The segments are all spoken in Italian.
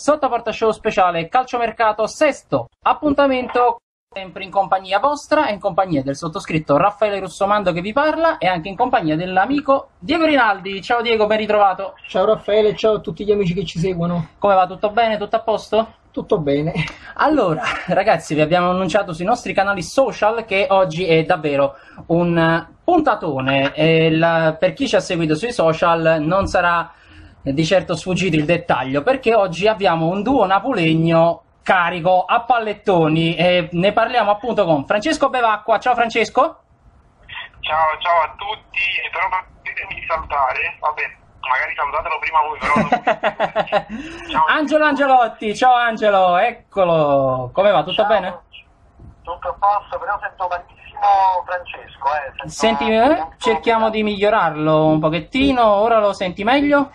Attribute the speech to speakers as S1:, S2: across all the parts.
S1: Sottoporta show speciale calciomercato sesto appuntamento sempre in compagnia vostra e in compagnia del sottoscritto Raffaele Russomando che vi parla e anche in compagnia dell'amico Diego Rinaldi. Ciao Diego, ben ritrovato.
S2: Ciao Raffaele, ciao a tutti gli amici che ci seguono.
S1: Come va? Tutto bene? Tutto a posto?
S2: Tutto bene.
S1: Allora, ragazzi, vi abbiamo annunciato sui nostri canali social che oggi è davvero un puntatone. E la- per chi ci ha seguito sui social non sarà di certo sfuggito il dettaglio, perché oggi abbiamo un duo napolegno carico a pallettoni e ne parliamo appunto con Francesco Bevacqua. Ciao Francesco.
S3: Ciao, ciao a tutti, e però permettetemi di salutare, vabbè, magari salutatelo prima voi, però Ciao.
S1: Angelo Angelotti, ciao Angelo, eccolo. Come va? Tutto
S4: Ciao.
S1: bene?
S4: Tutto a posto, però sento tantissimo Francesco. Eh. Sento
S1: Senti, eh, cerchiamo di migliorarlo un pochettino. Ora lo senti meglio?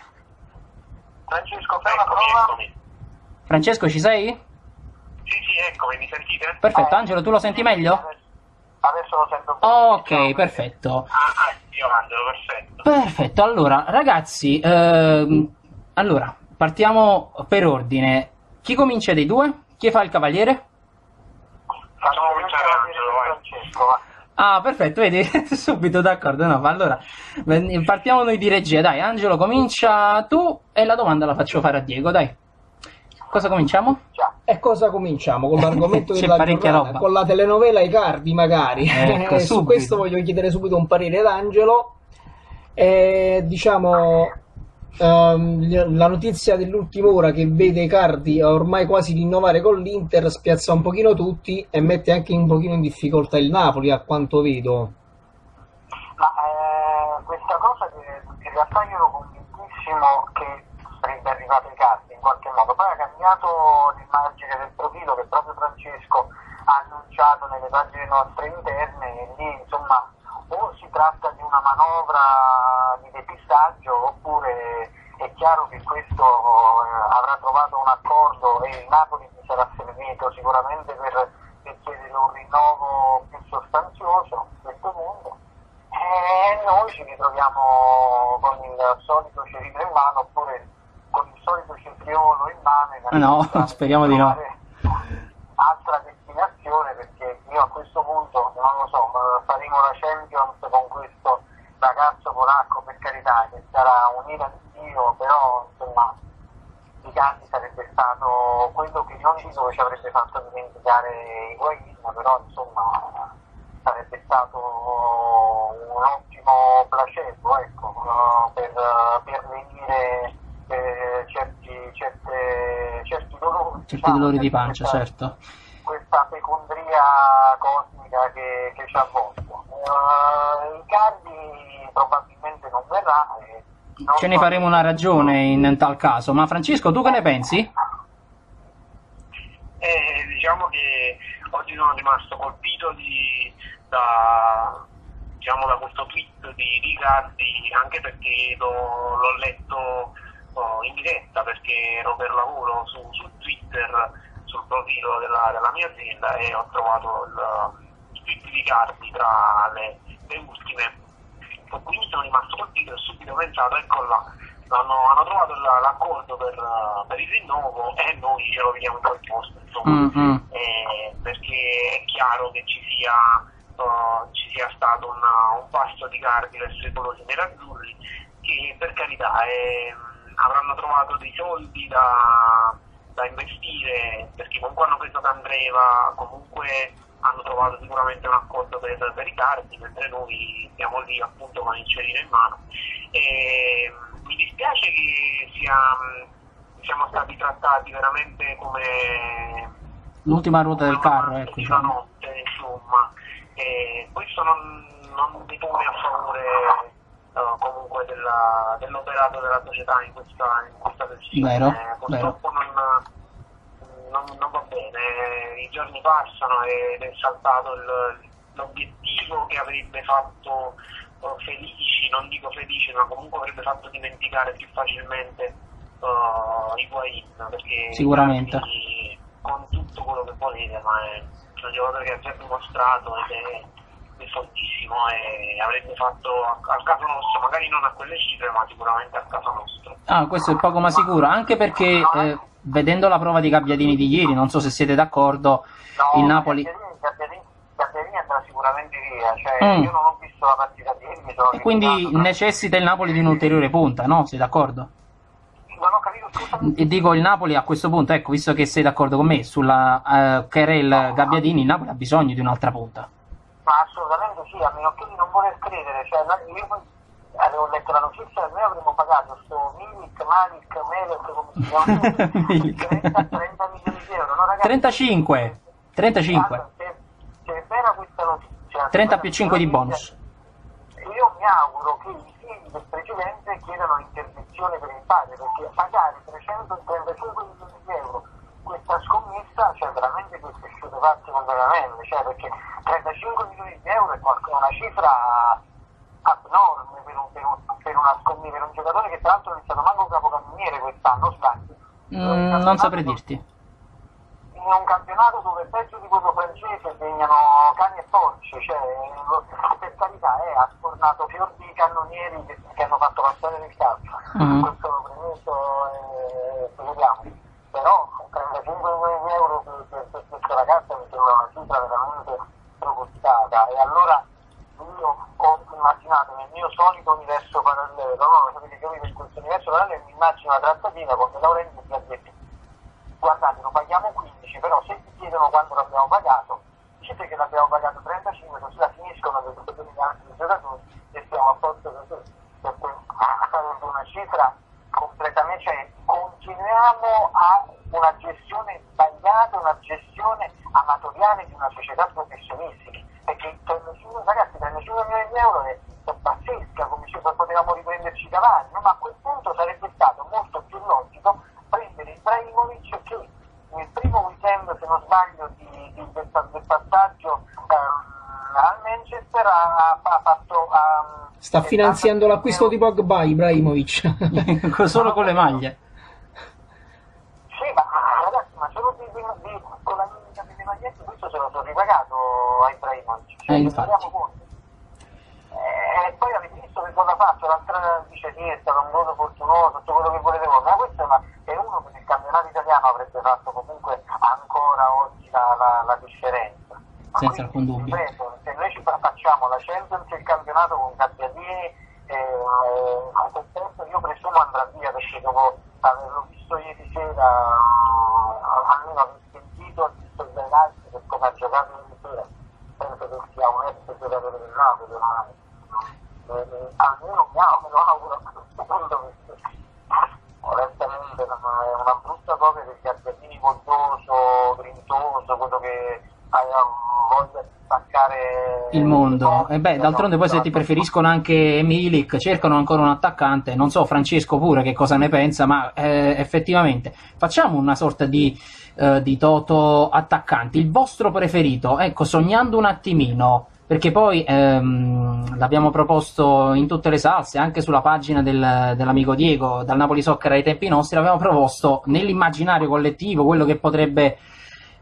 S4: Francesco, fai una
S3: Eccomi,
S4: prova.
S3: eccomi.
S1: Francesco, ci sei?
S3: Sì, sì, eccomi, mi sentite?
S1: Perfetto,
S4: Eh,
S1: Angelo, tu lo senti meglio?
S4: Adesso, lo sento
S1: Ok, perfetto.
S3: Ah, ah, io Angelo, perfetto.
S1: Perfetto, allora, ragazzi, ehm, allora, partiamo per ordine. Chi comincia dei due? Chi fa il cavaliere?
S3: Facciamo cominciare Angelo, vai.
S4: Francesco, va.
S1: Ah, perfetto, vedi, subito d'accordo. No, ma allora, partiamo noi di regia, dai, Angelo, comincia tu e la domanda la faccio fare a Diego, dai. Cosa cominciamo?
S2: E cosa cominciamo con l'argomento
S1: C'è
S2: della
S1: parecchia
S2: giornata?
S1: roba.
S2: Con la telenovela I Cardi, magari.
S1: Ecco,
S2: Su questo voglio chiedere subito un parere ad Angelo. Eh, diciamo, ehm, la notizia dell'ultima ora che vede Icardi ormai quasi rinnovare con l'Inter spiazza un pochino tutti e mette anche un pochino in difficoltà il Napoli, a quanto vedo.
S4: Ma eh, questa cosa che in realtà io ero convintissimo che sarebbe arrivato i cazzi in qualche modo. Poi ha cambiato l'immagine del profilo che proprio Francesco ha annunciato nelle pagine nostre interne e lì insomma o si tratta di una manovra di depistaggio oppure è chiaro che questo eh, avrà trovato un accordo e il Napoli si sarà servito sicuramente per, per chiedere un rinnovo più sostanzioso a questo punto. E noi ci ritroviamo con il solito cerino in mano oppure con il solito cetriolo in mano. e
S1: No,
S4: cercare
S1: speriamo di no.
S4: Altra destinazione perché io a questo punto non lo so, faremo la Champions con questo ragazzo polacco per carità che sarà un'ira di Dio, però insomma i Icardi sarebbe stato quello che non dico ci avrebbe fatto dimenticare Higuain, però insomma sarebbe stato un ottimo placebo ecco, per, per lenire eh, certi, certe- certi dolori.
S1: Certi
S4: diciamo,
S1: dolori di
S4: questa-
S1: pancia, certo.
S4: Questa fecondria cosmica che, che ci ha avvolto. Eh, Icardi probabilmente non verrà. e non
S1: Ce ne faremo una ragione in tal caso. Ma Francesco, tu che ne pensi?
S3: Eh, diciamo che oggi sono rimasto colpito di- da, diciamo, da questo tweet di Riccardi anche perché lo- l'ho letto oh, in diretta perché ero per lavoro su, su Twitter sul profilo della, della mia azienda e ho trovato il, tweet di Riccardi tra le, le ultime e quindi sono rimasto colpito e ho subito pensato ecco là hanno, hanno trovato la- l'accordo per, eh, per il rinnovo e noi glielo vediamo in quel posto insomma
S1: Mm, mm.
S3: eh, perché è chiaro che ci sia, eh, ci sia stato una- un passo di Cardi verso i colori nerazzurri che per carità ehm, avranno trovato dei soldi da, da investire perché comunque hanno preso Candreva comunque hanno trovato sicuramente un accordo per, per i Cardi mentre noi siamo lì appunto con il cerino in mano e, mi dispiace che sia, siamo stati trattati veramente come
S1: L'ultima ruota del carro, ecco,
S3: una
S1: diciamo.
S3: notte, insomma. E questo non, non depone a favore eh, comunque della- dell'operato della società in questa, in questa versione.
S1: Vero,
S3: Eh, Purtroppo non, non, non va bene, i giorni passano ed è saltato il- l'obiettivo che avrebbe fatto eh, felici, non dico felici, ma comunque avrebbe fatto dimenticare più facilmente uh, Higuain perché
S1: Sicuramente.
S3: Con tutto quello che volete ma è un giocatore che ha già dimostrato ed è, è fortissimo e avrebbe fatto a, a caso nostro magari non a quelle cifre ma sicuramente a caso nostro.
S1: Ah, questo è poco ma sicuro, anche perché...
S4: No,
S1: eh,
S4: eh,
S1: vedendo la prova di Gabbiadini di ieri, non so se siete d'accordo,
S4: No,
S1: il Napoli...
S4: Gabbiadini, Gabbiadini, Gabbiadini andrà sicuramente via, cioè
S1: Mm.
S4: io non ho visto la partita di ieri, mi sono
S1: E quindi necessita il Napoli di un'ulteriore punta, no? Sei d'accordo?
S4: Non ho capito, scusami.
S1: E dico il Napoli a questo punto, ecco, visto che sei d'accordo con me sulla eh, Querel Gabbiadini, il Napoli ha bisogno di un'altra punta.
S4: Ma assolutamente sì, a meno che non voler credere, cioè, io avevo letto la notizia noi avremmo pagato sto Milik, Malik, Melek, come si chiama?
S1: Milik.
S4: 30, 30 milioni di euro, no ragazzi?
S1: 35, 35,
S4: Guarda, Se, se è vera questa notizia...
S1: 30 più 5 di bonus.
S4: Io mi auguro che i figli del precedente chiedano l'interdizione per il padre, perché pagare 335 milioni di euro questa scommessa, cioè veramente queste sciute fatte completamente, cioè perché 35 milioni di euro è una cifra abnorme per un, per un, per una per un giocatore che tra l'altro non è stato manco capocannoniere quest'anno, sbaglio.
S1: Mm, non saprei dirti.
S4: in un campionato dove peggio di quello francese segnano cani e porci, cioè per carità eh, ha sfornato fior di cannonieri che, che hanno fatto storia del calcio.
S1: Mhm.
S4: Questo premesso e vediamo. Però 35 milioni di euro per, per, per questa ragazza mi sembra una cifra veramente spropositata e allora io ho immaginato nel mio solito universo parallelo, no? Sapete che io vivo in questo universo parallelo mi immagino una trattativa con De Laurenti e Giardetti guardate lo paghiamo 15 però se ti chiedono quanto l'abbiamo pagato dite che l'abbiamo pagato 35 così la finiscono le situazioni di altri giocatori e stiamo a posto così perché sarebbe una cifra completamente cioè continuiamo a una gestione sbagliata una gestione amatoriale di una società professionistica perché 35, ragazzi 35 milioni di euro è, è pazzesca come cifra potevamo riprenderci Cavani no? ma a quel punto sarebbe stato molto più logico prendere Ibrahimovic che nel primo weekend, se non sbaglio, di, di- del, del passaggio ehm, al Manchester ha, ha fatto... ha-
S2: Sta finanziando l'acquisto di Pogba, Ibrahimovic.
S1: Solo con le maglie.
S4: Sì, ma ragazzi, ma solo di, di- di- con la minica delle magliette questo se lo sono ripagato a Ibrahimovic. Cioè,
S1: Eh,
S4: ci
S1: infatti.
S4: rendiamo conto. Eh, E poi avete visto che cosa ha fatto? L'altra dice sì, è stato un voto fortunoso, tutto quello che volete voi, ma questo è, una- è uno che nel campionato italiano avrebbe fatto comunque ancora oggi la, la- la differenza.
S1: Senza alcun dubbio.
S4: Ripeto, se noi ci facciamo la Champions e il campionato con Gabbiadini, eh, tempo io presumo andrà via perché dopo averlo visto ieri sera, eh, almeno aver sentito, ho visto il ragazzi per come ha giocato ieri sera, penso che sia un ex giocatore del Napoli ormai. Eh, eh, almeno mi auguro, me lo auguro a questo punto perché onestamente è una, è una brutta cosa che Gabbiadini voltoso, grintoso, quello che ha voglia di staccare
S1: Il mondo. E beh, d'altronde poi se ti
S4: Esatto.
S1: preferiscono anche Milik, cercano ancora un attaccante. Non so Francesco pure che cosa ne pensa, ma eh, effettivamente facciamo una sorta di, eh, di toto attaccanti. Il vostro preferito, ecco, sognando un attimino, perché poi ehm, l'abbiamo proposto in tutte le salse, anche sulla pagina del- dell'amico Diego, dal Napoli Soccer ai tempi nostri, l'abbiamo proposto nell'immaginario collettivo, quello che potrebbe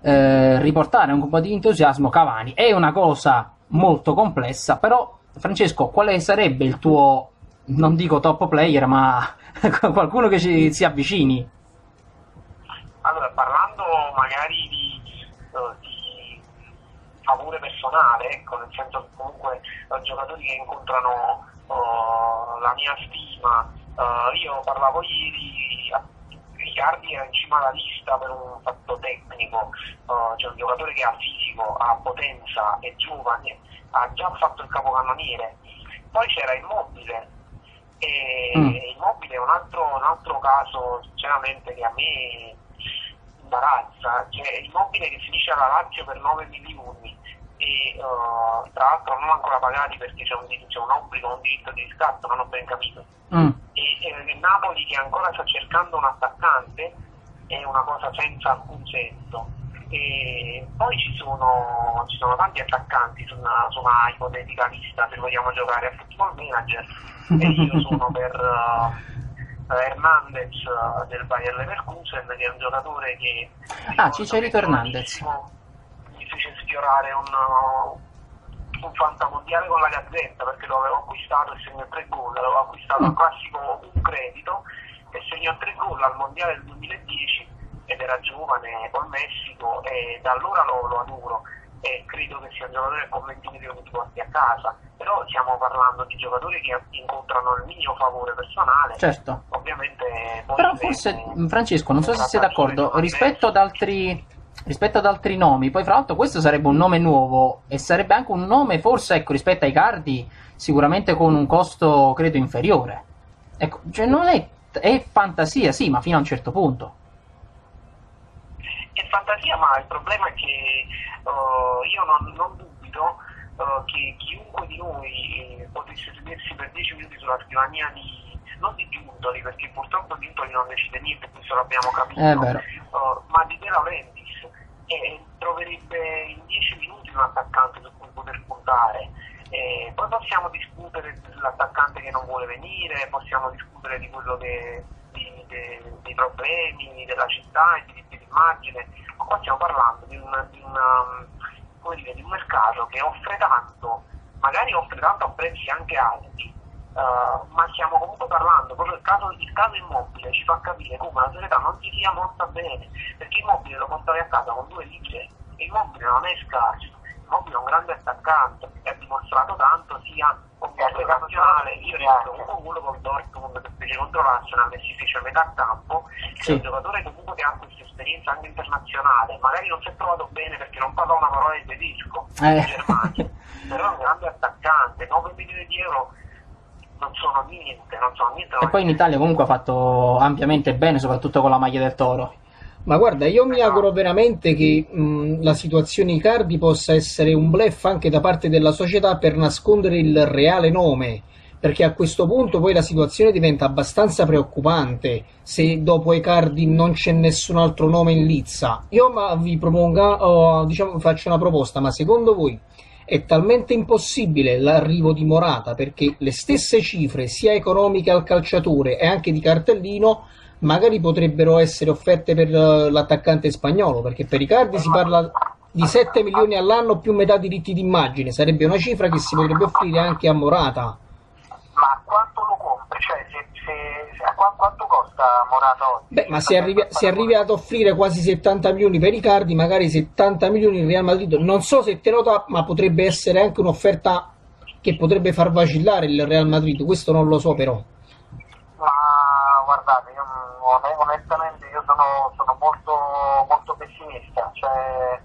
S1: eh, riportare un po' di entusiasmo Cavani. È una cosa molto complessa, però Francesco, quale sarebbe il tuo, non dico top player, ma qualcuno che ci, si avvicini?
S3: Allora, parlando magari di, eh, di favore personale, ecco, nel senso che comunque eh, giocatori che incontrano eh, la mia stima, eh, io parlavo ieri, Riccardi era in cima alla lista per un fatto tecnico, eh, c'è un giocatore che ha fisico, ha potenza, è giovane, ha già fatto il capocannoniere, poi c'era Immobile, e
S1: Mm.
S3: Immobile è un altro, un altro caso sinceramente che a me imbarazza, cioè Immobile che finisce alla Lazio per 9 milioni e eh, tra l'altro non ancora pagati perché c'è un, c'è un obbligo, un diritto di riscatto, non ho ben capito
S1: Mm.
S3: e, e il Napoli che ancora sta cercando un attaccante è una cosa senza alcun senso. E poi ci sono, ci sono tanti attaccanti su una, su una ipotetica lista se vogliamo giocare a football manager e io sono per uh, Hernandez uh, del Bayer Leverkusen che è un giocatore che
S1: Ah, Cicerito Hernandez.
S3: Fece sfiorare un, un fantamondiale con la Gazzetta perché lo avevo acquistato e segnò tre gol, l'avevo acquistato al classico un credito e segnò tre gol al mondiale del 2010 era giovane col Messico e da allora lo, lo adoro e credo che sia un giocatore conveniente che ti porti a casa, però stiamo parlando di giocatori che incontrano il mio favore personale.
S1: Certo.
S3: Ovviamente
S1: Però forse, Francesco, non so se sei d'accordo, rispetto ad altri rispetto ad altri nomi, poi fra l'altro questo sarebbe un nome nuovo e sarebbe anche un nome forse, ecco, rispetto ai cardi, sicuramente con un costo credo inferiore. Ecco, cioè non è, è fantasia, sì, ma fino a un certo punto.
S3: È fantasia, ma il problema è che eh, io non, non dubito eh, che chiunque di noi eh, potesse sedersi per 10 minuti sulla scrivania di, non di Giuntoli, perché purtroppo Giuntoli non decide niente, questo l'abbiamo capito, eh, ma di De Laurentiis e troverebbe in 10 minuti un attaccante su cui poter puntare. Eh, poi possiamo discutere dell'attaccante che non vuole venire, possiamo discutere di quello che, di- de- dei problemi della città, i diritti d'immagine, ma qua stiamo parlando di, una- di una- dire, di un mercato che offre tanto, magari offre tanto a prezzi anche alti, eh, ma stiamo comunque parlando, proprio il caso, il caso immobile ci fa capire come la società non si sia mossa bene, perché immobile lo portavi a casa con due lire, e immobile non è scarso, immobile è un grande attaccante, e ha dimostrato tanto sia come giocatore nazionale, io ricordo comunque quello con Dortmund che fece contro l'Arsenal e si fece a metà campo,
S1: Sì.
S3: è un giocatore comunque che ha questa esperienza anche internazionale, magari non si è trovato bene perché non parla una parola di tedesco
S1: Eh.
S3: in Germania, però è un grande attaccante, 9 milioni di euro non sono niente, non sono niente.
S1: E poi in Italia comunque ha fatto ampiamente bene, soprattutto con la maglia del Toro.
S2: Ma guarda, io mi auguro veramente che mh, la situazione Icardi possa essere un bluff anche da parte della società per nascondere il reale nome, perché a questo punto poi la situazione diventa abbastanza preoccupante se dopo Icardi non c'è nessun altro nome in lizza. Io ma vi propongo, oh, diciamo, faccio una proposta, ma secondo voi è talmente impossibile l'arrivo di Morata perché le stesse cifre, sia economiche al calciatore e anche di cartellino, magari potrebbero essere offerte per eh, l'attaccante spagnolo, perché per Icardi si parla di 7 milioni all'anno più metà diritti d'immagine, sarebbe una cifra che si potrebbe offrire anche a Morata.
S4: Ma quanto lo compri? Cioè, se, a qua- quanto costa Morata oggi?
S2: Beh, ma se arrivi, se arrivi ad offrire quasi 70 milioni per Icardi, magari 70 milioni il Real Madrid, non so se te lo dà, ma potrebbe essere anche un'offerta che potrebbe far vacillare il Real Madrid, questo non lo so però.
S4: Ma guardate, io on- onestamente io sono, sono molto, molto pessimista. Cioè,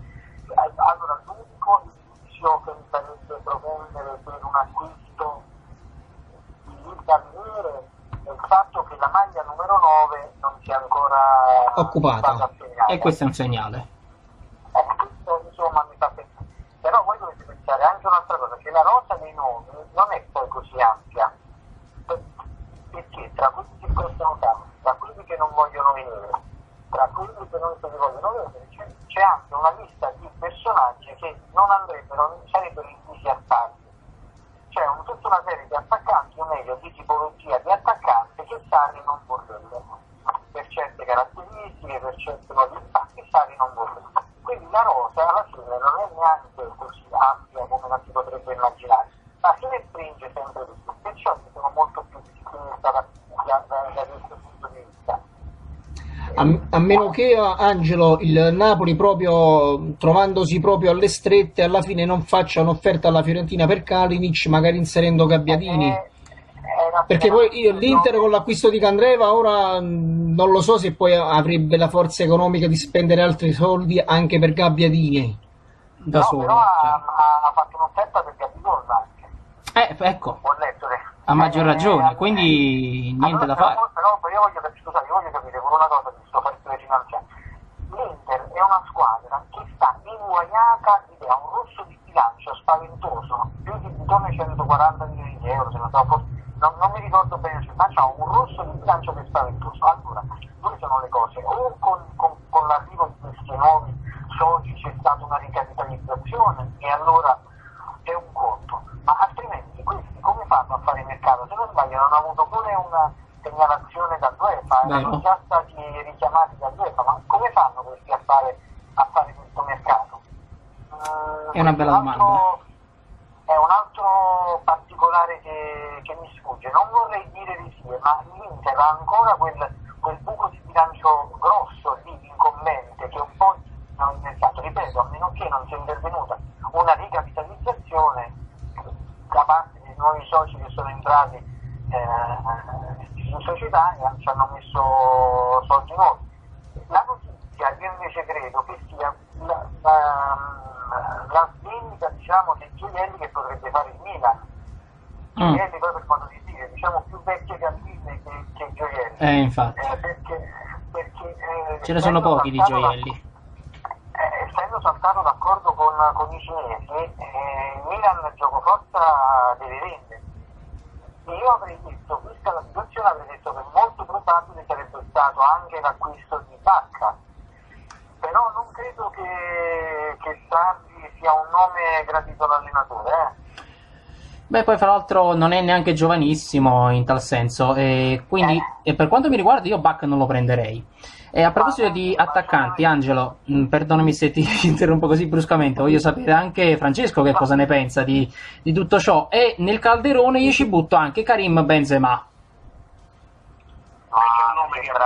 S4: allora, l'unico indizio che mi farebbe propendere per un acquisto di Nere è il fatto che la maglia numero 9 non sia ancora
S2: Occupata.
S1: E questo è un segnale.
S4: Eh, questo insomma mi fa pensare. Però voi dovete pensare anche un'altra cosa, che la rosa dei nomi non è poi così ampia. Per- Perché tra quelli che costano tanto, tra quelli che non vogliono venire, tra quelli che non ne vogliono vedere, c'è, c'è anche una lista di personaggi che non andrebbero, non sarebbero inclusi a parte. C'è un- tutta una serie di attaccanti, o meglio di tipologia di attaccante che Sarri non vorrebbe per certe caratteristiche, per certe qualità che Sarri non vorrebbe. Quindi la rosa alla fine non è neanche così ampia come la si potrebbe immaginare, ma si restringe sempre di più. Perciò io sono molto più pessimista da, da, da, da questo punto di vista.
S2: A, a meno che eh, Angelo, il Napoli proprio trovandosi proprio alle strette, alla fine non faccia un'offerta alla Fiorentina per Kalinic, magari inserendo Gabbiadini.
S4: Eh,
S2: Perché poi io, l'Inter con l'acquisto di Candreva ora mh, non lo so se poi avrebbe la forza economica di spendere altri soldi anche per Gabbiadini.
S1: Da
S4: no,
S1: solo.
S4: però ha,
S1: cioè.
S4: ha- ha fatto un'offerta per anche.
S1: Eh, ecco,
S4: Ho letto che-
S1: ha maggior
S4: Eh,
S1: ragione,
S4: eh,
S1: quindi niente da
S4: Allora,
S1: fare.
S4: Però, però io voglio capire, scusate, io voglio capire pure una cosa di questo fattore finanziario. L'Inter è una squadra che sta inguagliata ed ha un rosso di bilancio spaventoso, più di intorno ai 140 milioni di euro, se non, so, forse- non, non mi ricordo bene, ma c'ha un rosso di bilancio che è spaventoso. Allora, dove sono le cose? O con, con- con l'arrivo di questi nuovi soci c'è stata una ricapitalizzazione e allora è un conto, ma altrimenti questi come fanno a fare mercato? Se non sbaglio hanno avuto pure una segnalazione da UEFA,
S1: Vero.
S4: erano già stati richiamati da UEFA, ma come fanno questi a fare, a fare questo mercato? Mm,
S1: È una bella
S4: altro-
S1: domanda
S4: che, mi sfugge, non vorrei dire di sì, ma l'Inter ha ancora quel, quel buco di bilancio grosso lì incombente che un po' non è stato, ripeto, a meno che non sia intervenuta una ricapitalizzazione da parte dei
S1: nuovi
S4: soci che sono entrati eh, in società e ci hanno messo soldi nuovi.
S1: Eh, infatti.
S4: Eh, perché, perché, eh,
S1: Ce ne sono pochi di gioielli.
S4: da- eh, essendo saltato d'accordo con, con i cinesi, eh, il Milan il gioco forza deve vendere. E io avrei detto, vista la situazione, avrei detto che molto probabile sarebbe stato anche l'acquisto di Bacca. Però non credo che, che Sarri sia un nome gradito all'allenatore. Eh.
S1: Beh, poi fra l'altro non è neanche giovanissimo in tal senso, e quindi e per quanto mi riguarda io Bach non lo prenderei. E a proposito di attaccanti, Angelo, mh, perdonami se ti interrompo così bruscamente, voglio sapere anche Francesco che cosa ne pensa di, di tutto ciò. E nel calderone io ci butto anche Karim Benzema.
S3: È un nome
S4: mi
S3: che
S4: sembra-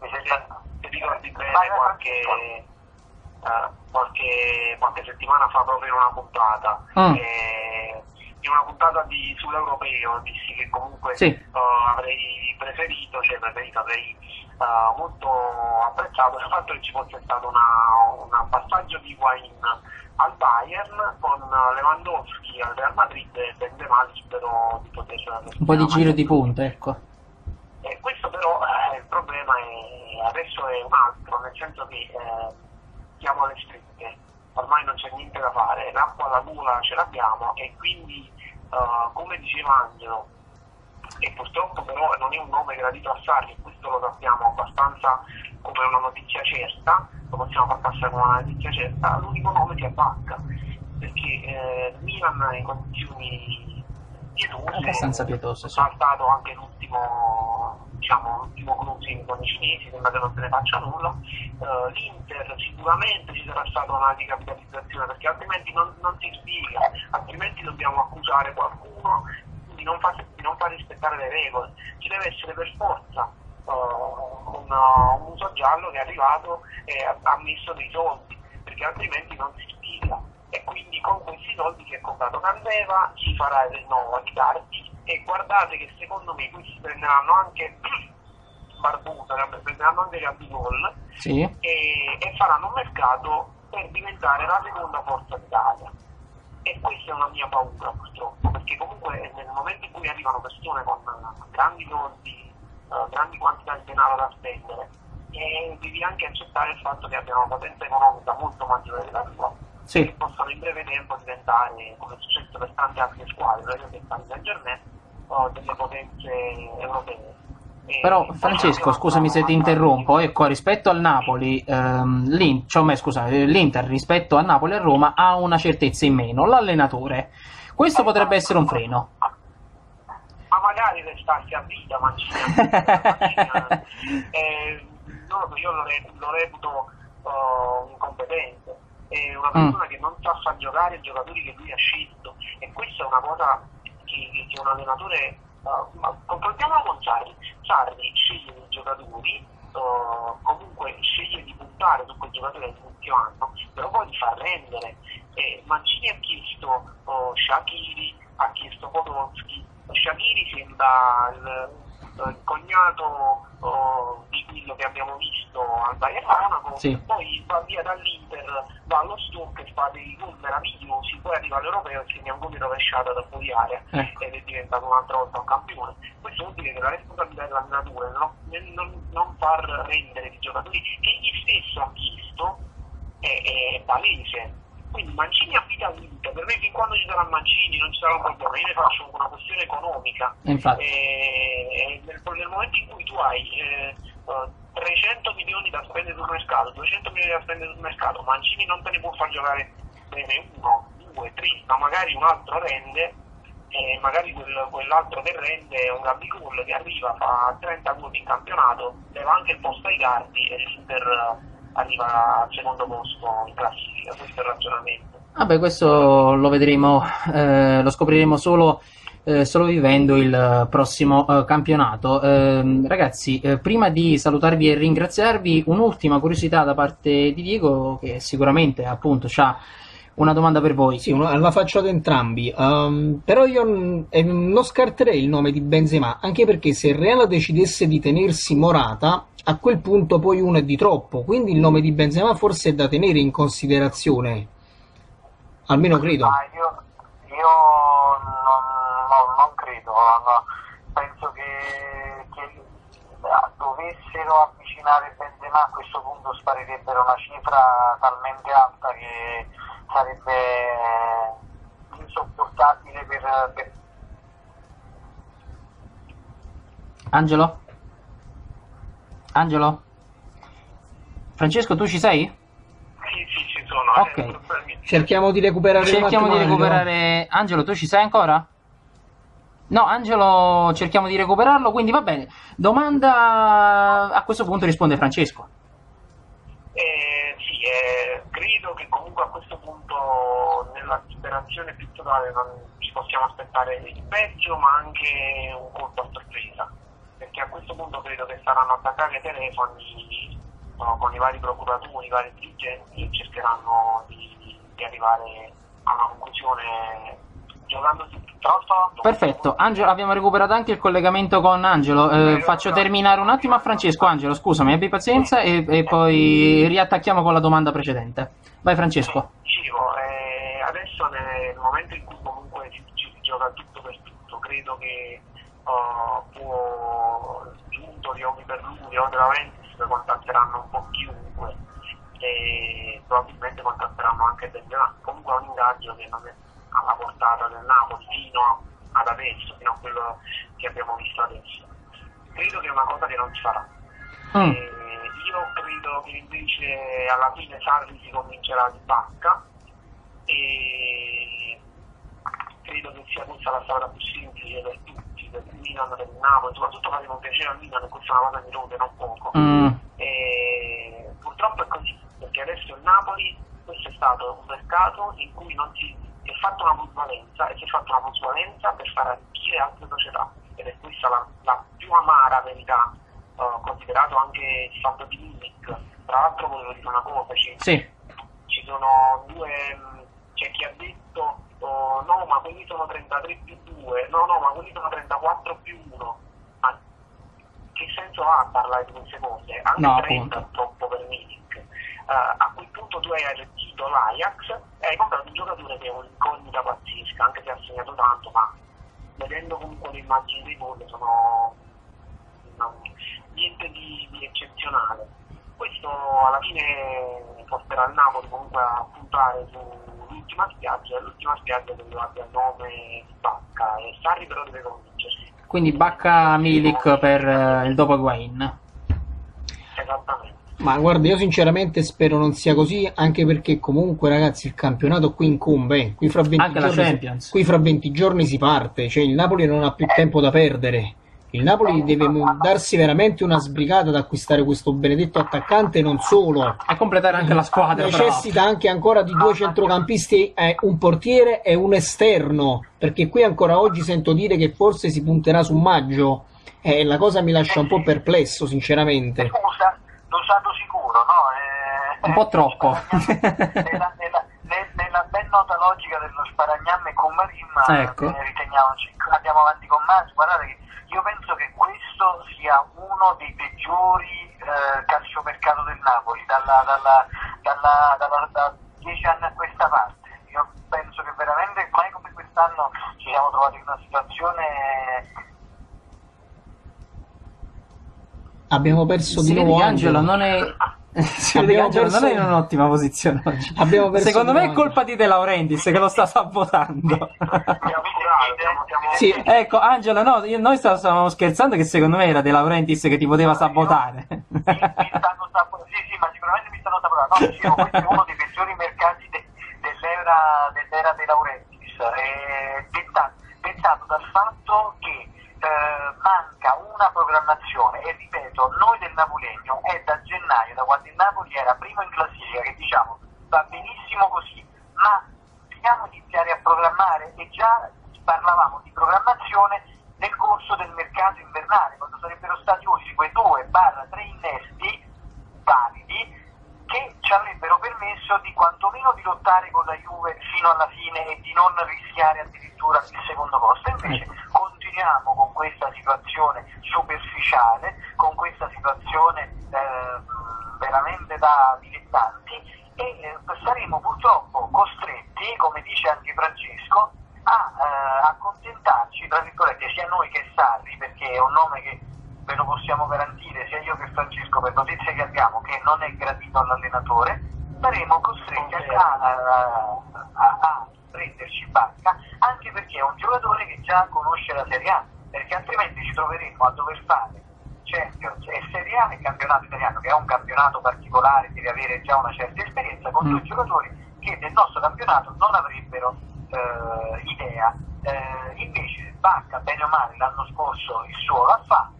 S4: mi
S3: se,
S4: sembra-
S3: se ricordi bene, qualche, eh, qualche, qualche settimana fa proprio in una puntata.
S1: Mm.
S3: eh, in una puntata di, sull'europeo dissi che comunque
S1: Sì.
S3: eh, avrei preferito, cioè preferito, avrei eh, molto apprezzato il fatto che ci fosse stato una- un passaggio di Higuain al Bayern con Lewandowski al Real Madrid e Benzema libero di poter
S1: Un po' di giro di punta, ecco.
S3: eh, questo però eh, il problema è, adesso è un altro, nel senso che eh, siamo alle stringhe, ormai non c'è niente da fare, l'acqua alla gola ce l'abbiamo e quindi eh, come diceva Angelo, e purtroppo però non è un nome gradito a Sarri, questo lo sappiamo abbastanza come una notizia certa, lo possiamo far passare come una notizia certa, l'unico nome che abbacca, perché eh, il Milan è in condizioni pietose,
S1: Abbastanza pietoso, sì.
S3: ha saltato anche l'ultimo diciamo l'ultimo cruising con i cinesi sembra che non se ne faccia nulla. Eh, l'Inter sicuramente ci sarà stata una ricapitalizzazione perché altrimenti non, non si spiega altrimenti dobbiamo accusare qualcuno di non, far, di non far rispettare le regole. Ci deve essere per forza eh, un, un muso giallo che è arrivato e ha, ha messo dei soldi perché altrimenti non si spiega. E quindi con questi soldi che ha comprato Candeva si farà il rinnovo di Cardi e guardate che secondo me questi prenderanno anche Barbusa, prenderanno anche Gabigol
S1: Sì.
S3: e, e faranno un mercato per diventare la seconda forza d'Italia. E questa è una mia paura purtroppo, perché comunque nel momento in cui arrivano persone con eh, grandi soldi, eh, grandi quantità di denaro da spendere, e devi anche accettare il fatto che abbiano una potenza economica molto maggiore della tua,
S1: Sì.
S3: che possono in breve tempo diventare, come è successo per tante altre squadre, per esempio il Saint Germain, delle potenze europee. E
S1: Però Francesco, scusami se ti interrompo, ecco, rispetto al Napoli, ehm, l'In- cioè, scusa, eh, l'Inter rispetto al Napoli e a Roma ha una certezza in meno, l'allenatore. Questo potrebbe essere un freno.
S3: ma magari restarsi a vita Mancini eh, non lo so, io lo, re- lo reputo uh, incompetente è una persona che non sa far giocare i giocatori che lui ha scelto e questa è una cosa che, che un allenatore uh, ma confrontiamolo con Sarri Sarri sceglie dei giocatori uh, comunque sceglie di puntare su quei giocatori all'inizio anno però poi li fa rendere. E Mancini ha chiesto uh, Shakiri ha chiesto Podolski. Shakiri sembra il, il cognato oh, di quello che abbiamo visto al Bayern Monaco,
S1: Sì.
S3: poi va via dall'Inter, va allo Stoke e fa dei gol meravigliosi, poi arriva all'Europeo e segna un gol di rovesciata da fuori area
S1: Ecco.
S3: ed è diventato un'altra volta un campione. Questo vuol dire che la responsabilità dell'allenatore no- nel non, non far rendere i giocatori che egli stesso ha chiesto è, è palese. Quindi Mancini affida all'Inter, per me fin quando ci sarà Mancini non ci sarà un problema, io ne faccio una questione economica. E nel, nel momento in cui tu hai eh, eh, 300 milioni da spendere sul mercato, 200 milioni da spendere sul mercato, Mancini non te ne può far giocare bene uno, due, tre, ma magari un altro rende e magari quel- quell'altro che rende è un Gabigol che arriva, fa 30 gol in campionato, leva anche il posto ai Cardi e l'Inter eh, arriva al secondo posto in classifica, questo è il ragionamento.
S1: Vabbè, questo lo vedremo, eh, lo scopriremo solo, eh, solo vivendo il prossimo eh, campionato. Ehm, ragazzi, eh, prima di salutarvi e ringraziarvi, un'ultima curiosità da parte di Diego, che sicuramente appunto ha una domanda per voi.
S2: Sì, una- la faccio ad entrambi. Ehm, però io eh, non scarterei il nome di Benzema, anche perché se il Real decidesse di tenersi Morata, a quel punto poi uno è di troppo. Quindi il nome di Benzema forse è da tenere in considerazione. Almeno credo.
S4: Ma io, io non, no, non credo, no. penso che, che eh, avvicinare Benzema a questo punto sparirebbero una cifra talmente alta che sarebbe eh, insopportabile per, per
S1: Angelo? Angelo? Francesco, tu ci sei?
S3: Sì, sì, ci sono.
S1: Ok.
S2: Cerchiamo di recuperare
S1: Cerchiamo di recuperare. Angelo, tu ci sei ancora? No, Angelo, cerchiamo di recuperarlo. Quindi va bene. Domanda. A questo punto risponde Francesco.
S3: Eh, sì, eh, credo che comunque a questo punto nella disperazione più totale non ci possiamo aspettare il peggio, ma anche un colpo a sorpresa, perché a questo punto credo che saranno attaccati ai telefoni con i vari procuratori, i vari dirigenti e cercheranno di, di arrivare a una conclusione?
S1: Perfetto, Angelo, abbiamo recuperato anche il collegamento con Angelo. Eh, faccio terminare un attimo a Francesco. Angelo, scusami, abbi pazienza e, e poi riattacchiamo con la domanda precedente. Vai, Francesco.
S3: Dicevo, eh, adesso nel momento in cui comunque ci, si gioca tutto per tutto, credo che oh, può Giuntoli o per lui o della Ventus contatteranno un po' chiunque e probabilmente contatteranno anche Benzema. Comunque è un ingaggio che non è alla portata del Napoli fino ad adesso, fino a quello che abbiamo visto adesso. Credo che è una cosa che non si farà.
S1: Mm.
S3: Io credo che invece alla fine Sarri si convincerà di Bacca e credo che sia questa la strada più semplice per tutti, per il Milan, per il Napoli, soprattutto faremo piacere al Milan e questa è una cosa che rode non poco.
S1: Mm,
S3: E purtroppo è così, perché adesso il Napoli, questo è stato un mercato in cui non si, fatta una plusvalenza e si è fatta una plusvalenza per far arricchire altre società ed è questa la, la più amara verità, eh, considerato anche il fatto di Milik. Tra l'altro volevo dire una cosa, ci,
S1: sì,
S3: ci sono due, c'è chi ha detto oh, no ma quelli sono 33 più 2, no no ma quelli sono 34 più 1, ma che senso ha parlare di queste cose? Anche
S1: No,
S3: 30
S1: appunto.
S3: è troppo per Milik. Eh, a quel punto tu hai arricchito l'Ajax e hai comprato un giocatore che è un'incognita pazzesca, anche se ha segnato tanto, ma vedendo comunque le immagini dei gol sono no, niente di, di eccezionale. Questo alla fine porterà il Napoli comunque a puntare sull'ultima spiaggia e l'ultima spiaggia dove abbia il nome di Bacca e Sarri però deve convincersi.
S1: quindi Bacca Milik per eh, il dopo Higuain.
S3: Esattamente.
S2: Ma guarda, io sinceramente spero non sia così, anche perché comunque ragazzi il campionato qui incombe, eh. qui fra 20
S1: Anche la
S2: giorni qui fra 20 giorni si parte, cioè il Napoli non ha più tempo da perdere. Il Napoli deve darsi veramente una sbrigata ad acquistare questo benedetto attaccante, non solo.
S1: E completare anche la squadra.
S2: Necessita anche ancora di due centrocampisti, eh, un portiere e un esterno, perché qui ancora oggi sento dire che forse si punterà su maggio. E la cosa mi lascia un po' perplesso, sinceramente.
S4: Scusa, lo stato sicuro, no? Eh,
S1: Un po' troppo.
S4: nella, nella- ne- nella ben nota logica dello Sparagnam e con Marim
S1: Ecco.
S4: eh, riteniamoci, andiamo avanti con Masi, guardate che io penso che questo sia uno dei peggiori eh, calciomercato del Napoli dalla, dalla, dalla, dalla- da dieci anni a questa parte. Io penso che veramente mai come quest'anno ci siamo trovati in una situazione
S2: Abbiamo perso
S1: si
S2: di nuovo
S1: Angelo
S2: Angelo.
S1: non è. Si vede che
S2: Abbiamo
S1: Angelo non è
S2: perso-
S1: in un'ottima posizione oggi.
S2: Abbiamo perso
S1: Secondo me è colpa di De Laurentiis che lo sta sabotando.
S2: Sì.
S1: ecco, Angelo, no, io- noi sta- stavamo scherzando che secondo me era De Laurentiis che ti poteva sabotare.
S4: mi, mi stanno sabotando, sì, sì, ma sicuramente mi stanno sabotando. No, dicevo, questo è uno dei peggiori mercati de- dell'era, dell'era dei Laurentiis, eh, detta- dettato dal fatto che eh, manca una programmazione e ripeto, noi del Napolegno è da gennaio, da quando il Napoli era primo in classifica, che diciamo va benissimo così, ma dobbiamo iniziare a programmare e già parlavamo di programmazione nel corso del mercato invernale, quando sarebbero stati utili quei due barra tre innesti validi che ci avrebbero permesso di quantomeno di lottare con la Juve fino alla fine e di non rischiare addirittura il secondo posto. Invece continuiamo con questa situazione superficiale, con questa situazione eh, veramente da dilettanti e eh, saremo purtroppo costretti, come dice anche Francesco, a eh, accontentarci, tra virgolette, sia noi che Sarri, perché è un nome che ve lo possiamo garantire sia io che Francesco per notizie che abbiamo che non è gradito all'allenatore, saremo costretti a, a, a, a prenderci bacca anche perché è un giocatore che già conosce la Serie A, perché altrimenti ci troveremmo a dover fare Champions e Serie A nel campionato italiano, che è un campionato particolare, deve avere già una certa esperienza, con due giocatori che del nostro campionato non avrebbero eh, idea. Eh, invece Bacca, bene o male, l'anno scorso il suo l'ha fatto,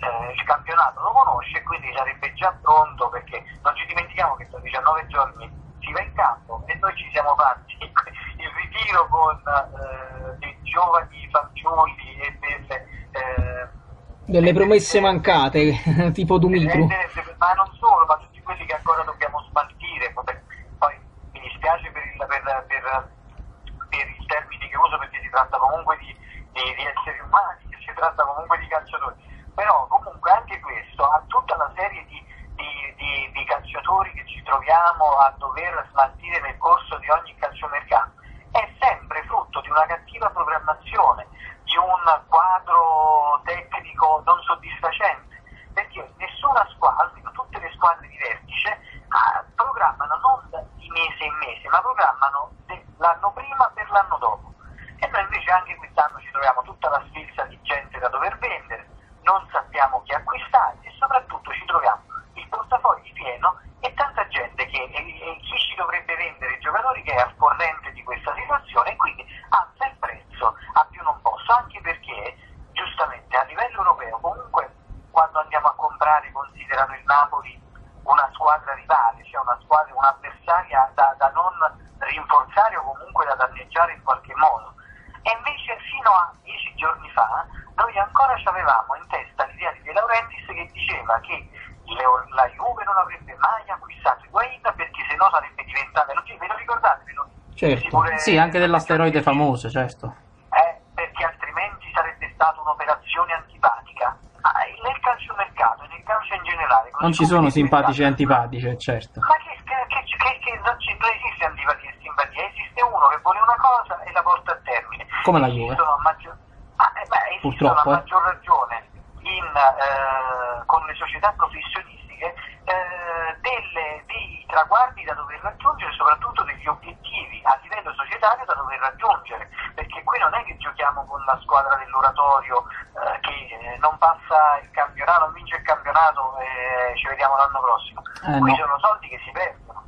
S4: eh, il campionato lo conosce, quindi sarebbe già pronto perché non ci dimentichiamo che tra 19 giorni si va in campo e noi ci siamo fatti il ritiro con eh, dei giovani fanciulli e delle, eh,
S2: delle promesse mancate, tipo Dumitru.
S4: ma non solo, ma tutti quelli che ancora dobbiamo smaltire. Poi mi dispiace per il, per, per, per il termine che uso perché si tratta comunque di, di, di esseri umani, si tratta comunque di calciatori però comunque anche questo ha tutta la serie di, di, di, di, calciatori che ci troviamo a dover smaltire nel corso di ogni calciomercato è sempre frutto di una cattiva programmazione, di un quadro tecnico non soddisfacente, perché nessuna squadra, tutte le squadre di vertice, ah, programmano non di mese in mese, ma programmano l'anno prima per l'anno dopo. E noi invece anche quest'anno ci troviamo tutta la sfilza di gente da dover vendere non sappiamo chi acquistare e soprattutto ci troviamo il portafoglio pieno e tanta gente che e, e chi ci dovrebbe vendere i giocatori che è al corrente di questa situazione e quindi alza il prezzo a più non posso, anche perché giustamente a livello europeo comunque quando andiamo a comprare considerano il Napoli una squadra rivale, cioè una squadra, un'avversaria da, da non rinforzare o comunque da danneggiare in qualche modo. E invece fino a dieci giorni fa noi ancora avevamo in testa l'idea di De Laurentiis che diceva che la Juve non avrebbe mai acquistato Higuain perché sennò sarebbe diventata lo ve lo ricordate?
S2: Certo.
S1: Pure... Sì, anche dell'asteroide famoso, certo.
S4: Eh, perché altrimenti sarebbe stata un'operazione antipatica. Ah, nel calciomercato e nel calcio in generale
S1: non ci sono simpatici e antipatici, certo.
S4: Ma che, che, che, che non, ci, non esiste antipatia e simpatia, esiste uno che vuole una cosa e la porta a termine.
S1: Come la Juve.
S4: Maggior... Ah, eh, beh,
S1: Purtroppo.
S4: a maggior ragione in, eh, con le società professionistiche eh, delle, dei traguardi da dover raggiungere, soprattutto degli obiettivi a societario da dover raggiungere, perché qui non è che giochiamo con la squadra dell'oratorio eh, che non passa il campionato, non vince il campionato e ci vediamo l'anno prossimo.
S1: Eh,
S4: qui
S1: no.
S4: sono soldi che si perdono.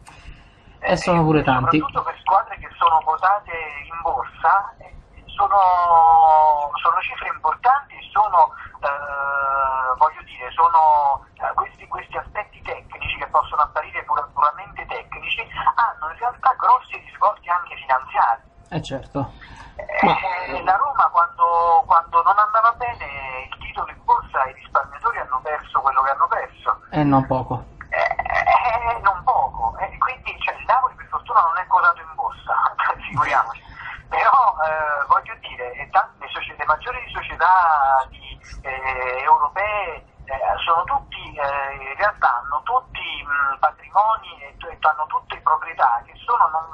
S1: E sono pure tanti.
S4: Soprattutto per squadre che sono quotate in borsa, eh, sono, sono cifre importanti, sono, eh, voglio dire, sono eh, questi, questi, aspetti tecnici che possono apparire pur, puramente tecnici, hanno in realtà grossi risvolti anche finanziari.
S1: Eh certo.
S4: Eh, la Roma quando, quando, non andava bene il titolo in borsa i risparmiatori hanno perso quello che hanno perso.
S1: E non poco.
S4: Eh, non poco. E quindi cioè, il Napoli per fortuna non è quotato in borsa, figuriamoci però eh, voglio dire, le, società, le, maggiori società di, eh, europee eh, sono tutti, in realtà hanno tutti mh, patrimoni e, e, hanno tutte proprietà che sono non,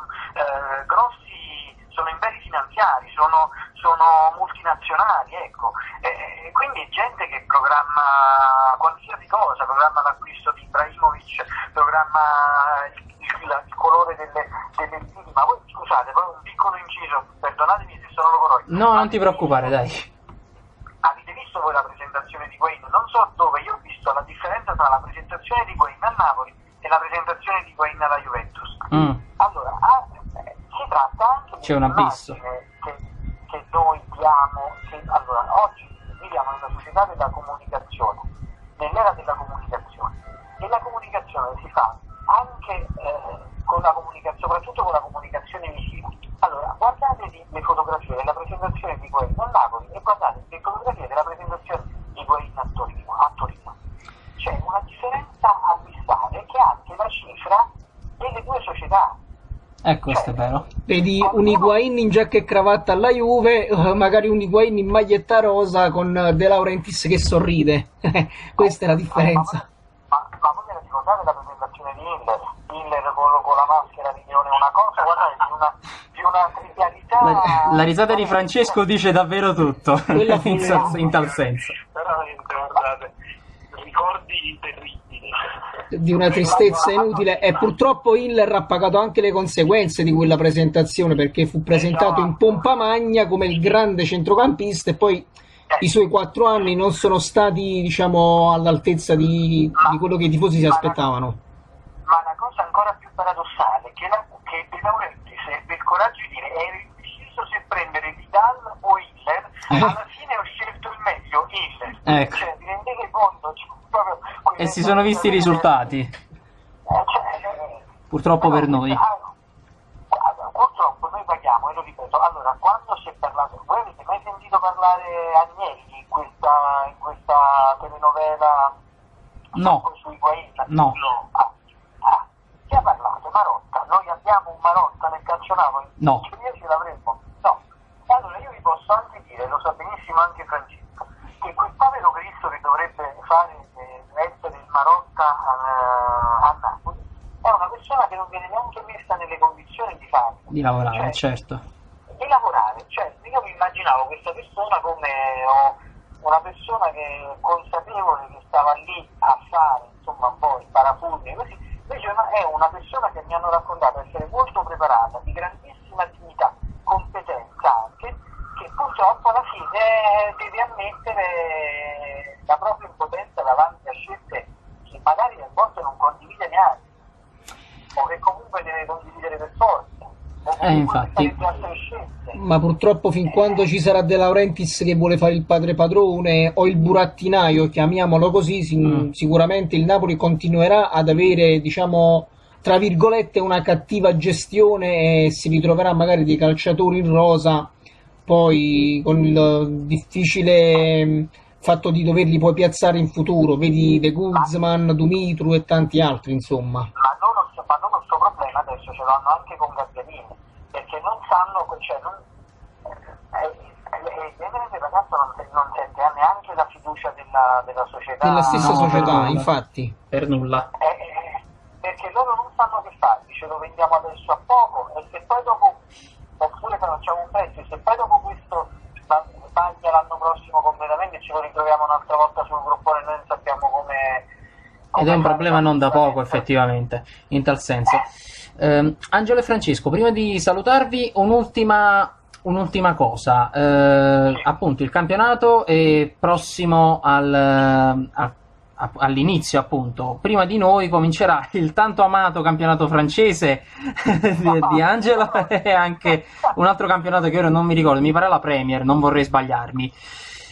S4: grossi, sono imperi finanziari, sono, sono multinazionali, ecco. quindi gente che programma qualsiasi cosa, programma l'acquisto di Ibrahimovic, programma il, il, il colore delle, delle linee, ma voi scusate, poi un piccolo inciso, perdonatemi se sono logoroico.
S1: No, non ti preoccupare, dai.
S4: Avete visto voi la presentazione di Wayne? Non so dove, io ho visto la differenza tra la presentazione di Wayne a Napoli e la presentazione di Wayne alla Juventus.
S1: Mm.
S4: Allora, ah, eh, si tratta anche
S1: C'è un abisso.
S4: Che, che noi diamo, che, allora, oggi viviamo in una società della comunicazione, nell'era della comunicazione, e la comunicazione si fa anche eh, con la comunicazione, soprattutto con la comunicazione visiva. Allora, guardate le fotografie della presentazione di Guain a Napoli e guardate le fotografie della presentazione di Guain a Torino, a Torino. C'è una differenza abissale che è anche la cifra delle due società.
S1: Eh, questo è vero.
S2: Vedi un Higuain in giacca e cravatta alla Juve, eh, magari un Higuain in maglietta rosa con eh, De Laurentiis che sorride. Questa è la differenza.
S4: Ma, ma voi la ricordate la presentazione di Hiller? Hiller con, con la maschera di leone, una cosa, guardate, di una, di una trivialità...
S1: La, la risata di Francesco dice davvero tutto, in, in tal senso.
S3: Veramente, guardate, ricordi terribili.
S2: Di una tristezza inutile e purtroppo Hiller ha pagato anche le conseguenze di quella presentazione perché fu presentato in pompa magna come il grande centrocampista e poi i suoi quattro anni non sono stati diciamo all'altezza di, di quello che i tifosi si aspettavano.
S4: Ma la cosa ancora più paradossale è che, la, che De Laurentiis ebbe il coraggio di dire ero indeciso se prendere Vidal o Hiller, alla fine ho scelto il meglio, Hiller.
S1: Ecco.
S4: Cioè, vi rendete conto?
S1: E si sono visti i risultati, purtroppo per noi.
S4: Purtroppo noi paghiamo, e lo ripeto, allora quando si è parlato, voi avete mai sentito parlare Agnelli in questa, in questa telenovela
S1: No,
S4: su Higuain?
S1: no.
S3: No,
S4: Ah, ah, chi ha parlato? Marotta, noi abbiamo un Marotta nel calcionavo?
S1: No.
S4: Italia ce l'avremmo? No. Allora io vi posso anche dire, lo sa benissimo anche Francesco, che quel povero Cristo che dovrebbe fare eh, essere il Marotta eh, a Napoli è una persona che non viene neanche messa nelle condizioni di farlo.
S1: Di lavorare,
S4: Cioè,
S1: certo.
S4: di lavorare, cioè io mi immaginavo questa persona come una persona che consapevole che stava lì a fare insomma un po' il parafulmine così, invece è una persona che mi hanno raccontato essere molto preparata, di grandissima dignità, competenza anche, che purtroppo alla fine deve ammettere la propria impotenza davanti a magari a volte non condivide neanche o che comunque deve condividere per forza. O
S1: Eh, infatti.
S2: Ma purtroppo fin quando ci sarà De Laurentiis che vuole fare il padre padrone o il burattinaio, chiamiamolo così, si-
S1: Mm.
S2: sicuramente il Napoli continuerà ad avere, diciamo, tra virgolette, una cattiva gestione e si ritroverà magari dei calciatori in rosa, poi con il difficile fatto di doverli poi piazzare in futuro, vedi De Guzman, Dumitru e tanti altri, insomma.
S4: Ma loro, ma loro questo problema adesso ce l'hanno anche con Gabbianini, perché non sanno, cioè non, eh, eh, eh, il ragazzo non, non sente neanche la fiducia della, della società.
S2: Nella stessa
S1: no,
S2: società, infatti.
S1: Per nulla.
S4: Eh, eh, perché loro non sanno che farci, ce lo vendiamo adesso a poco e se poi dopo, oppure facciamo un prezzo, e se poi dopo questo sbaglia l'anno prossimo completamente ci lo ritroviamo un'altra volta sul gruppone e noi non sappiamo come...
S1: Ed è un problema non da poco, effettivamente, in tal senso. Ehm, Angelo e Francesco, prima di salutarvi, un'ultima, un'ultima cosa. Eh, appunto, il campionato è prossimo al, a- all'inizio, appunto. Prima di noi comincerà il tanto amato campionato francese di, di Angelo e anche un altro campionato che ora non mi ricordo, mi pare la Premier, non vorrei sbagliarmi.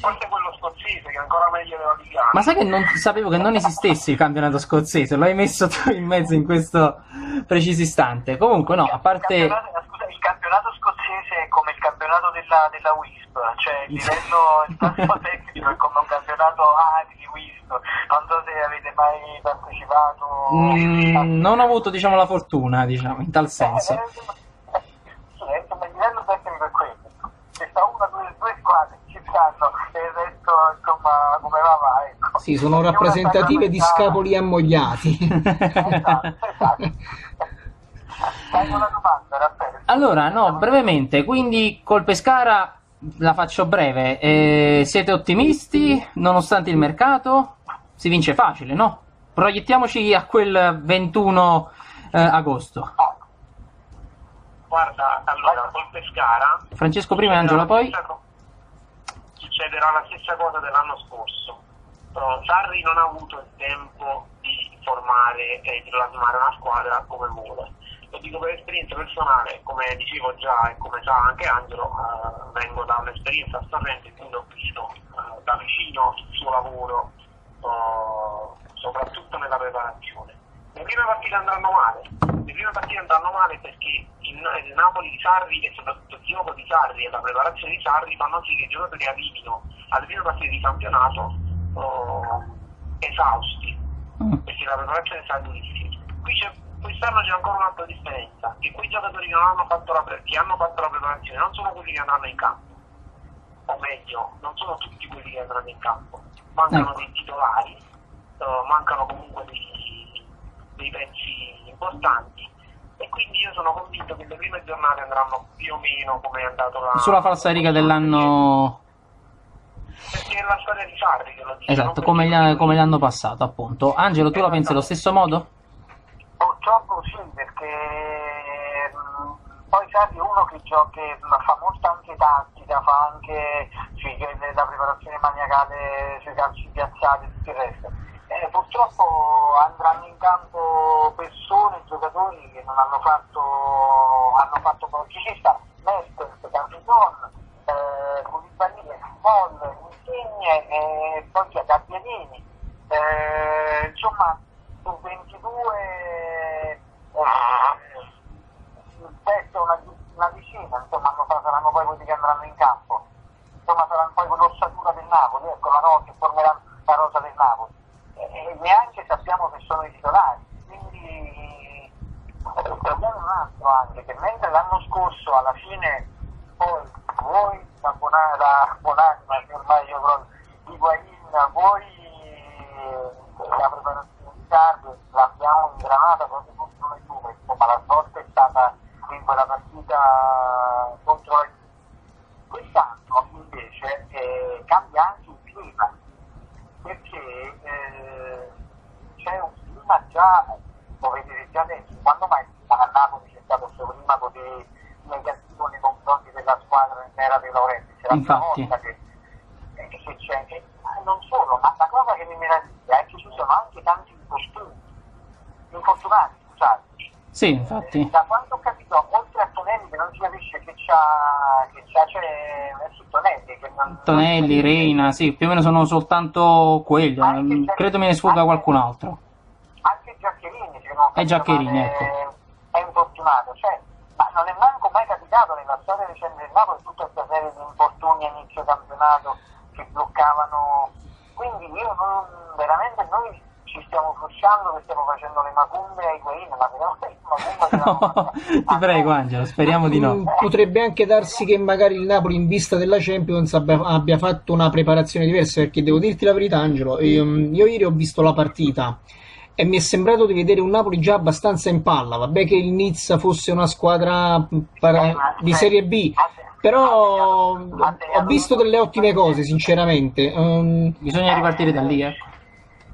S3: forse quello scozzese che è ancora meglio della Liga.
S1: Ma sai che non sapevo che non esistesse il campionato scozzese? Lo hai messo tu in mezzo in questo preciso istante. Comunque, no, a parte.
S4: Il campionato, scusa, il campionato scozzese è come il campionato della, della WISP, cioè il livello il tecnico è come un campionato A di WISP. Non so se avete mai partecipato.
S1: Mm, non ho avuto, diciamo, la fortuna, diciamo, in tal senso.
S4: Eh, eh, sì, insomma, il livello tecnico è quello. Ci sta una, due, due squadre stanno e il resto, insomma, come va va, ecco.
S2: Sì, sono rappresentative di scapoli ammogliati.
S4: Esatto, esatto. Una domanda, Raffaele.
S1: Allora, no, brevemente, quindi col Pescara la faccio breve. Eh, siete ottimisti nonostante il mercato? Si vince facile, no? Proiettiamoci a quel 21 eh, agosto.
S3: Guarda, allora, col Pescara
S1: Francesco prima e Angelo poi.
S3: Succederà la stessa cosa dell'anno scorso. Uh, Sarri non ha avuto il tempo di formare e di plasmare una squadra come vuole. Lo dico per esperienza personale, come dicevo già e come sa anche Angelo, uh, vengo da un'esperienza a Sorrento in ho visto uh, da vicino il suo lavoro, soprattutto nella preparazione. Le prime partite andranno male, le prime partite andranno male perché il, il Napoli di Sarri e soprattutto il gioco di Sarri e la preparazione di Sarri fanno sì che i giocatori arrivino alle prime partite di campionato oh, esausti,
S1: Mm.
S3: perché la preparazione sarà durissima. Qui c'è, quest'anno c'è ancora un'altra differenza, che quei giocatori che, hanno fatto la, pre- che hanno fatto la preparazione non sono quelli che andranno in campo, o meglio, non sono tutti quelli che andranno in campo, mancano dei titolari, eh, mancano comunque dei, dei pezzi importanti e quindi io sono convinto che le prime giornate andranno più o meno come è andato la...
S1: Sulla falsariga dell'anno...
S3: Perché è la storia di Sarri che lo dice.
S1: Esatto, come, gli- come l'anno passato, appunto. Angelo, tu la pensi allo stesso modo?
S4: Purtroppo sì, perché mh, poi Sarri è uno che, gioca, che fa molta anche tattica, fa anche sui- la preparazione maniacale sui calci piazzati e tutto il resto. Purtroppo andranno in campo persone, giocatori che non hanno fatto, hanno fatto pochi ci sta, Mertens, Campison, eh, Koulibaly, Moll, Insigne e poi c'è Gabbiadini. Eh, insomma, su 22 eh, è una, una vicina, insomma hanno saranno poi quelli che andranno in campo. Insomma saranno poi l'ossatura del Napoli, ecco la rosa, formerà la rosa del Napoli. Sappiamo che sono i titolari. Quindi il problema è un altro anche, che mentre l'anno scorso alla fine poi voi la buona, la buonanima, che ormai io proprio Higuain, voi la preparazione di Sarri l'abbiamo ingranata proprio contro la Juve, insomma la svolta è stata in quella partita contro la Juve. Quest'anno invece eh, cambia anche il clima, perché eh, già, lo vedete già adesso, quando mai a Napoli c'è stato questo clima così negativo nei confronti della squadra nera dei Laurenti,
S1: Infatti.
S4: volta che, eh, che c'è, e non solo, ma la cosa che mi meraviglia è che ci sono anche tanti infortuni, infortunati, scusate.
S1: Sì, infatti.
S4: Da quanto ho capito, oltre a Tonelli che non si capisce che c'ha, che c'ha c'è eh sì, Tonelli, che non,
S1: Tonelli, Reina, sì, più o meno sono soltanto quelli. ehm, Credo me ne sfugga qualcun altro.
S4: anche Giaccherini, se non ho
S1: E
S4: male,
S1: ecco.
S4: è infortunato, cioè, ma non è manco mai capitato nella storia recente del Napoli tutta questa serie di infortuni a inizio campionato che bloccavano, quindi io non, veramente noi ci stiamo frusciando che stiamo facendo le macumbe ai Guain, ma le macumbe
S1: No, ti prego, Angelo, speriamo di no.
S2: Mm, Potrebbe anche darsi che magari il Napoli in vista della Champions abbia, abbia fatto una preparazione diversa, perché devo dirti la verità, Angelo, ehm, io ieri ho visto la partita e mi è sembrato di vedere un Napoli già abbastanza in palla. Vabbè che il Nizza fosse una squadra mm, para- di Serie B, però ho visto delle ottime cose, sinceramente. Ehm,
S1: Bisogna ripartire da lì, ecco.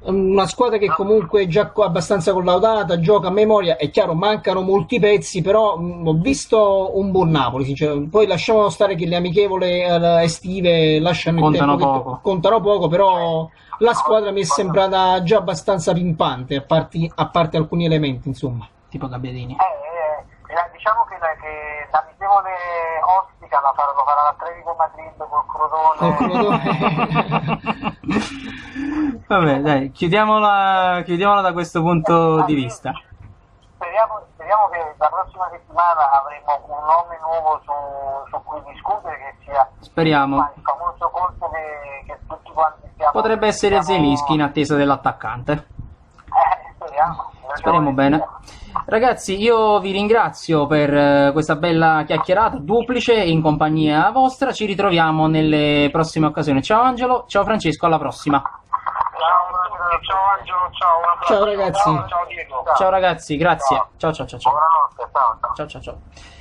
S2: una squadra che comunque è già abbastanza collaudata, gioca a memoria, è chiaro, mancano molti pezzi, però mh, ho visto un buon Napoli, sinceramente. Poi lasciamo stare che le amichevole eh, estive lasciano
S1: Contano
S2: il tempo
S1: poco.
S2: che contano poco, però la squadra mi è sembrata già abbastanza pimpante, a, parti- a parte alcuni elementi, insomma.
S1: Tipo Gabbiadini.
S4: Eh, eh, diciamo che, la- che l'amichevole ostica la farà, lo farà l'Atletico Madrid col Crotone.
S1: Ecco. Vabbè, dai, chiudiamola, chiudiamola da questo punto di vista.
S4: Speriamo, speriamo che la prossima settimana avremo un nome nuovo su, su cui discutere che sia
S1: Speriamo.
S4: il famoso colpo che, che tutti quanti stiamo
S1: Potrebbe essere
S4: stiamo-
S1: Zelinski in attesa dell'attaccante.
S4: Eh, speriamo.
S1: Speriamo bene. Ragazzi, io vi ringrazio per eh, questa bella chiacchierata duplice in compagnia vostra. Ci ritroviamo nelle prossime occasioni. Ciao Angelo, ciao Francesco, alla prossima.
S3: Ciao, Angelo, ciao Angelo,
S2: ciao. ragazzi.
S3: Ciao, ciao Diego.
S1: Ciao ragazzi, grazie. Ciao ciao ciao ciao.
S4: Buonanotte, ciao. ciao.
S1: Ciao ciao ciao.